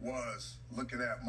was looking at my